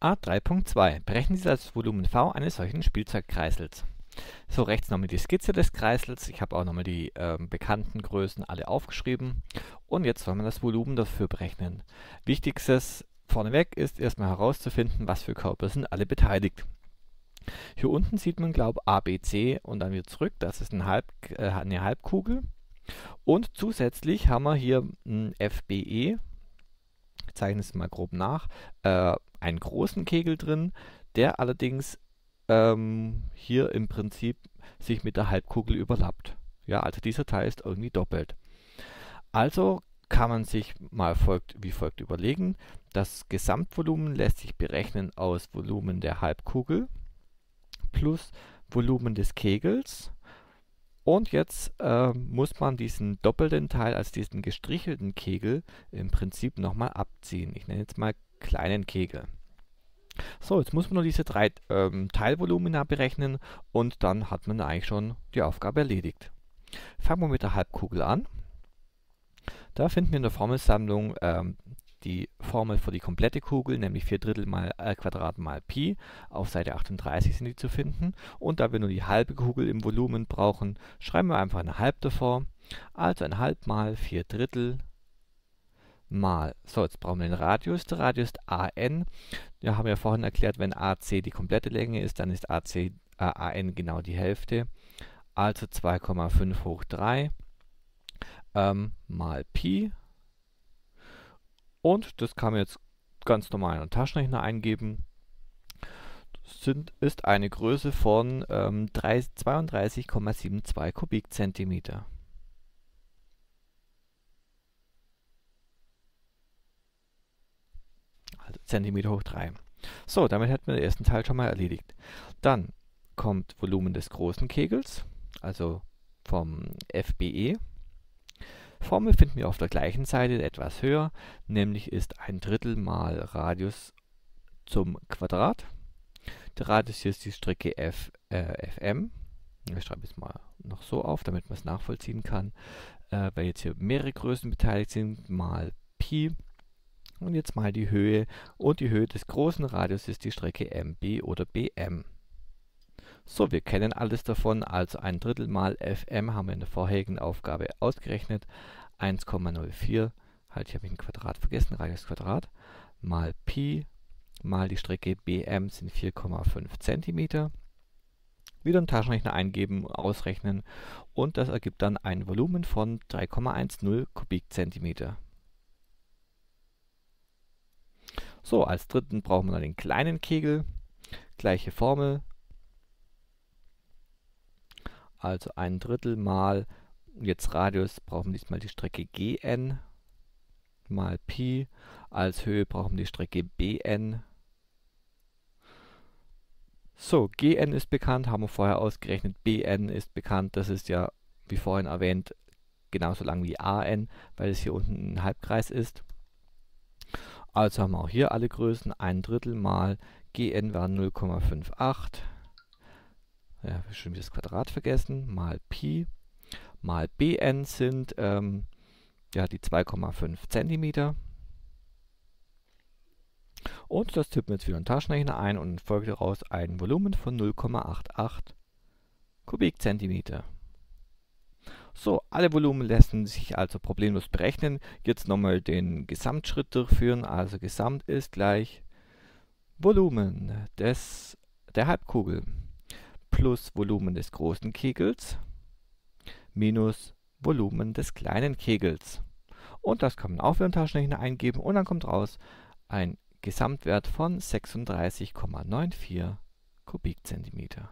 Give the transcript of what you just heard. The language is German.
A3.2 Berechnen Sie das Volumen V eines solchen Spielzeugkreisels. So, rechts nochmal die Skizze des Kreisels. Ich habe auch nochmal die ähm, bekannten Größen alle aufgeschrieben. Und jetzt soll man das Volumen dafür berechnen. Wichtigstes vorneweg ist erstmal herauszufinden, was für Körper sind alle beteiligt. Hier unten sieht man, glaube ich, A, B, C und dann wieder zurück. Das ist ein Halb, äh, eine Halbkugel. Und zusätzlich haben wir hier ein FBE. Ich zeichne es mal grob nach. Äh, einen großen Kegel drin, der allerdings ähm, hier im Prinzip sich mit der Halbkugel überlappt. Ja, also dieser Teil ist irgendwie doppelt. Also kann man sich mal folgt, wie folgt überlegen. Das Gesamtvolumen lässt sich berechnen aus Volumen der Halbkugel plus Volumen des Kegels. Und jetzt äh, muss man diesen doppelten Teil, als diesen gestrichelten Kegel, im Prinzip nochmal abziehen. Ich nenne jetzt mal kleinen Kegel. So, jetzt muss man nur diese drei ähm, Teilvolumina berechnen und dann hat man eigentlich schon die Aufgabe erledigt. Fangen wir mit der Halbkugel an. Da finden wir in der Formelsammlung ähm, die Formel für die komplette Kugel, nämlich 4 Drittel mal r Quadrat mal Pi. Auf Seite 38 sind die zu finden. Und da wir nur die halbe Kugel im Volumen brauchen, schreiben wir einfach eine halb davor. Also ein halb mal 4 Drittel mal. So, jetzt brauchen wir den Radius. Der Radius ist AN. Wir haben ja vorhin erklärt, wenn AC die komplette Länge ist, dann ist AC, äh, AN genau die Hälfte. Also 2,5 hoch 3 ähm, mal Pi. Und das kann man jetzt ganz normal in einen Taschenrechner eingeben. Das sind, ist eine Größe von ähm, 32,72 Kubikzentimeter. also Zentimeter hoch 3. So, damit hätten wir den ersten Teil schon mal erledigt. Dann kommt Volumen des großen Kegels, also vom FBE. Formel finden wir auf der gleichen Seite etwas höher, nämlich ist ein Drittel mal Radius zum Quadrat. Der Radius hier ist die Strecke F, äh, FM. Ich schreibe es mal noch so auf, damit man es nachvollziehen kann, äh, weil jetzt hier mehrere Größen beteiligt sind, mal Pi und jetzt mal die Höhe. Und die Höhe des großen Radius ist die Strecke MB oder BM. So, wir kennen alles davon, also ein Drittel mal Fm haben wir in der vorherigen Aufgabe ausgerechnet. 1,04, halt, ich habe ein Quadrat vergessen, Radius Quadrat, mal Pi mal die Strecke BM sind 4,5 cm. Wieder im Taschenrechner eingeben, ausrechnen und das ergibt dann ein Volumen von 3,10 Kubikzentimeter. So, als dritten brauchen wir dann den kleinen Kegel. Gleiche Formel. Also ein Drittel mal, jetzt Radius brauchen wir diesmal die Strecke gn mal Pi. Als Höhe brauchen wir die Strecke bn. So, gn ist bekannt, haben wir vorher ausgerechnet. bn ist bekannt, das ist ja, wie vorhin erwähnt, genauso lang wie an, weil es hier unten ein Halbkreis ist. Also haben wir auch hier alle Größen. Ein Drittel mal Gn war 0,58. Ja, habe schon das Quadrat vergessen. Mal Pi. Mal Bn sind ähm, ja, die 2,5 cm. Und das tippen wir jetzt wieder in den Taschenrechner ein und folgt daraus ein Volumen von 0,88 Kubikzentimeter. So, alle Volumen lassen sich also problemlos berechnen. Jetzt nochmal den Gesamtschritt durchführen. Also Gesamt ist gleich Volumen des, der Halbkugel plus Volumen des großen Kegels minus Volumen des kleinen Kegels. Und das kann man auch für den Taschenrechner eingeben und dann kommt raus ein Gesamtwert von 36,94 Kubikzentimeter.